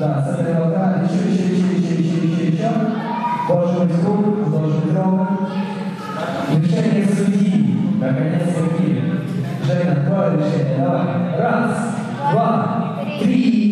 Да, с этой волка. Еще, еще, еще, еще, еще, еще, еще. Ложим руку, ложим руку. Решение судьи. Наконец судьи. Женя, твое решение. Давай. Раз, два, три.